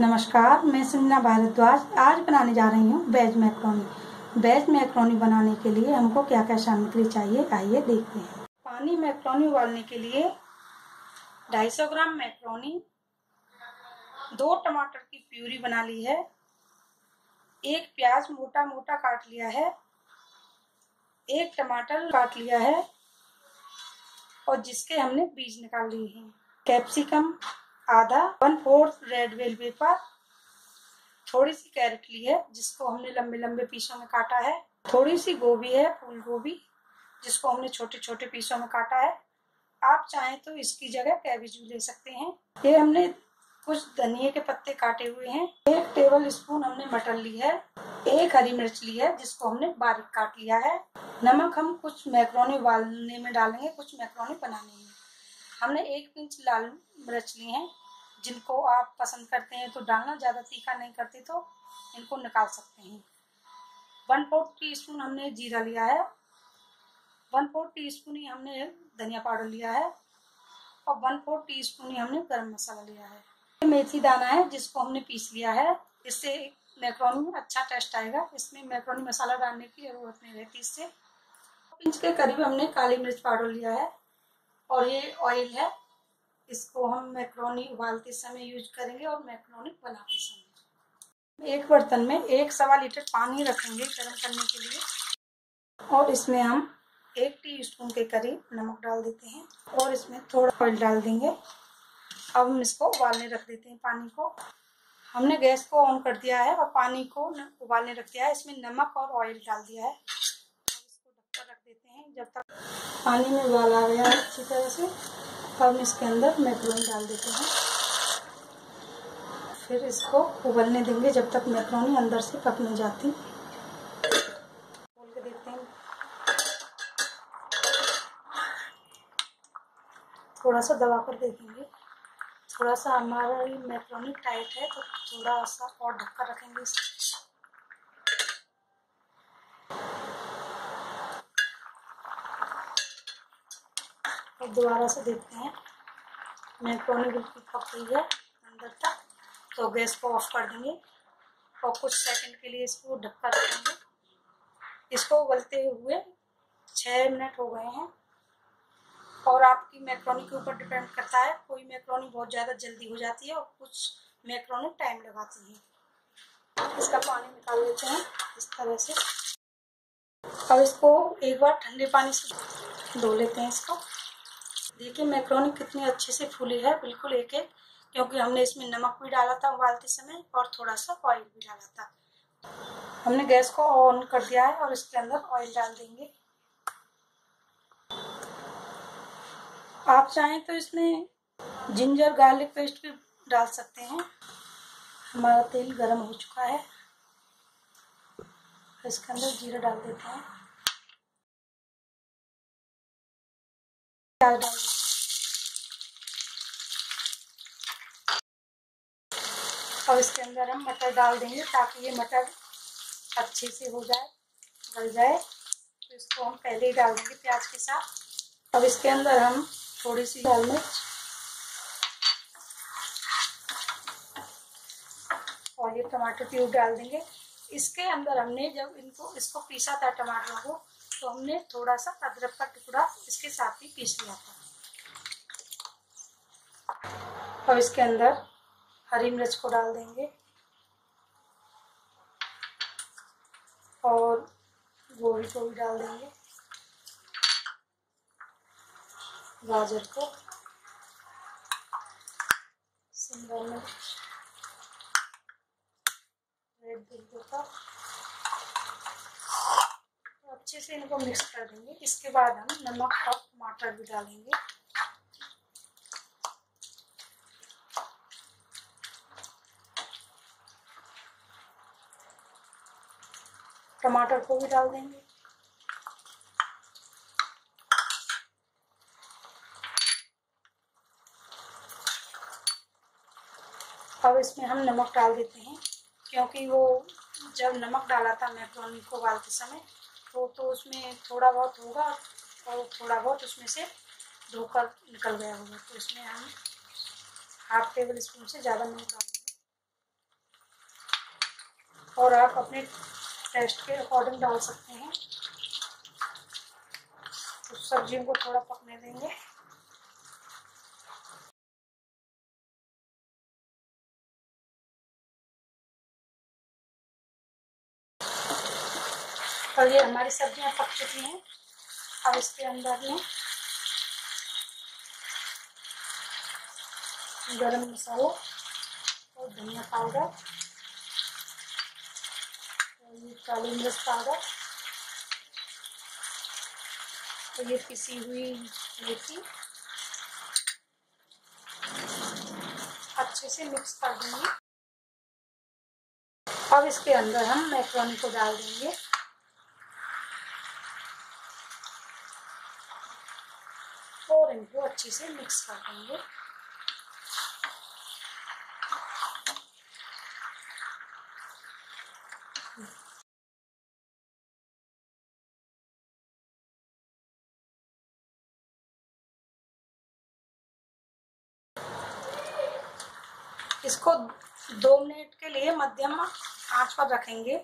नमस्कार, मैं संजना भारद्वाज आज बनाने जा रही हूँ वेज मैक्रोनी। वेज मैक्रोनी बनाने के लिए हमको क्या क्या सामग्री चाहिए, आइए देखते हैं। पानी मैक्रोनी उबालने के लिए 250 ग्राम मैक्रोनी, दो टमाटर की प्यूरी बना ली है, एक प्याज मोटा मोटा काट लिया है, एक टमाटर काट लिया है, और जिसके हमने बीज निकाल लिए हैं। कैप्सिकम आधा one fourth red bell pepper थोड़ी सी कैरेट ली है, जिसको हमने लंबे लंबे पीसों में काटा है। थोड़ी सी गोभी है, फूल गोभी, जिसको हमने छोटे छोटे पीसों में काटा है। आप चाहें तो इसकी जगह कैबेज भी ले सकते हैं। ये हमने कुछ धनिए के पत्ते काटे हुए हैं। एक टेबल स्पून हमने मटर ली है। एक हरी मिर्च ली है, जिसको हमने बारीक काट लिया है। नमक हम कुछ मैक्रोनी उबालने में डालेंगे, कुछ मैक्रोनी बनाने में। हमने एक पिंच लाल मिर्च ली हैं। जिनको आप पसंद करते हैं तो डालना, ज़्यादा तीखा नहीं करते तो इनको निकाल सकते हैं। वन फोर्थ टी स्पून हमने जीरा लिया है। वन फोर्थ टी स्पून ही हमने धनिया पाउडर लिया है और वन फोर्थ टी स्पून ही हमने गर्म मसाला लिया है। मेथी दाना है, जिसको हमने पीस लिया है। इससे मैक्रोनी अच्छा टेस्ट आएगा। इसमें मैक्रोनी मसाला डालने की ज़रूरत नहीं रहती इससे। इंच के करीब हमने काली मिर्च पाउडर लिया है और ये ऑयल है। इसको हम मैक्रोनी उबालते समय यूज़ करेंगे और मैक्रोनी बनाते समय। एक बर्तन में एक सवा लीटर पानी रखेंगे गर्म करने के लिए। और इसमें हम एक टी स्पून के करीब नमक डाल देते हैं और इसमें थोड़ा ऑयल डाल देंगे। अब हम इसको उबालने रख देते हैं पानी को। हमने गैस को ऑन कर दिया है और पानी को उबालने रख दिया है। इसमें नमक और ऑयल डाल दिया है। इसको रख देते हैं। जब तक पानी में उबाल आ गया अच्छी तरह से। अब इसके अंदर मैक्रोनी डाल देते हैं। फिर इसको उबलने देंगे जब तक मैक्रोनी अंदर से पक नहीं जाती। देखते हैं। थोड़ा सा दबा कर देखेंगे। थोड़ा सा हमारा ये मैक्रोनी टाइट है तो थोड़ा सा और ढककर रखेंगे इसको अब दोबारा से देखते हैं। मैक्रोनी बिल्कुल पक गई है अंदर तक तो गैस को ऑफ़ कर देंगे और कुछ सेकंड के लिए इसको ढक्का रखेंगे। इसको उबलते हुए छः मिनट हो गए हैं और आपकी मैक्रोनी के ऊपर डिपेंड करता है। कोई मैक्रोनी बहुत ज़्यादा जल्दी हो जाती है और कुछ मैक्रोनी टाइम लगाती है। इसका पानी निकाल लेते हैं इस तरह से। अब इसको एक बार ठंडे पानी से धो लेते हैं इसको। देखिए मैक्रोनी कितनी अच्छे से फूली है, बिल्कुल एक एक, क्योंकि हमने इसमें नमक भी डाला था उबालते समय और थोड़ा सा ऑयल भी डाला था। हमने गैस को ऑन कर दिया है और इसके अंदर ऑयल डाल देंगे। आप चाहें तो इसमें जिंजर गार्लिक पेस्ट भी डाल सकते हैं। हमारा तेल गर्म हो चुका है। इसके अंदर जीरा डाल देते हैं। और इसके अंदर हम मटर डाल देंगे ताकि ये मटर अच्छे से हो जाए, गल जाए। तो इसको हम पहले ही डाल देंगे प्याज के साथ। अब इसके अंदर हम थोड़ी सी लाल मिर्च और ये टमाटर प्यूर डाल देंगे। इसके अंदर हमने जब इनको, इसको पीसा था टमाटरों को तो हमने थोड़ा सा अदरक का टुकड़ा इसके साथ ही पीस लिया था। और इसके अंदर हरी मिर्च को डाल देंगे। और गोभी को भी डाल देंगे। गाजर को। शिमला मिर्च। रेड बेल पेपर अच्छे से इनको मिक्स कर देंगे। इसके बाद हम नमक और टमाटर भी डालेंगे। टमाटर को भी डाल देंगे। अब इसमें हम नमक डाल देते हैं, क्योंकि वो जब नमक डाला था मैक्रोनी को उबालते समय तो तो उसमें थोड़ा बहुत होगा और थोड़ा बहुत उसमें से धोकर निकल गया होगा। तो इसमें हम हाफ़ टेबल स्पून से ज़्यादा नहीं डालेंगे। और आप अपने टेस्ट के अकॉर्डिंग डाल सकते हैं। उस सब्जियों को थोड़ा पकने देंगे। और ये हमारी सब्ज़ियाँ पक चुकी हैं। अब इसके अंदर में गरम मसाला और धनिया पाउडर और ये काली मिर्च पाउडर। और ये पिसी हुई मेथी अच्छे से मिक्स कर देंगे। अब इसके अंदर हम मैक्रोनी को डाल देंगे। और इनको अच्छे से मिक्स कर देंगे। इसको दो मिनट के लिए मध्यम आँच पर रखेंगे,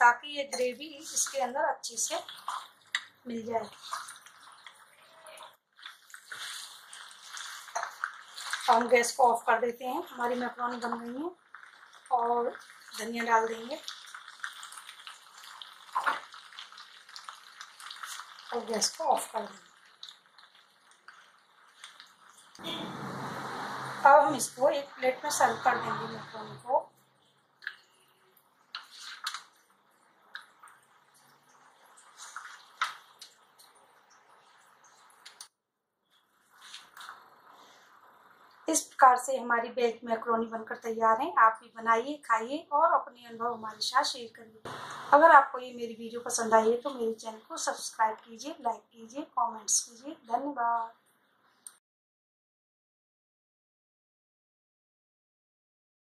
ताकि ये ग्रेवी इसके अंदर अच्छे से मिल जाए। हम गैस को ऑफ़ कर देते हैं। हमारी मैक्रोनी बन गई है और धनिया डाल देंगे। और गैस को ऑफ़ कर देंगे। अब हम इसको एक प्लेट में सर्व कर देंगे मैक्रोनी को। इस प्रकार से हमारी वेज मैक्रोनी बनकर तैयार है। आप भी बनाइए, खाइए और अपने अनुभव हमारे साथ शेयर करिए। अगर आपको ये मेरी वीडियो पसंद आई है तो मेरे चैनल को सब्सक्राइब कीजिए, लाइक कीजिए, कॉमेंट्स कीजिए। धन्यवाद।